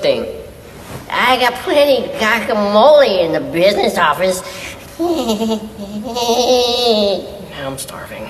thing. I got plenty guacamole in the business office. I'm starving.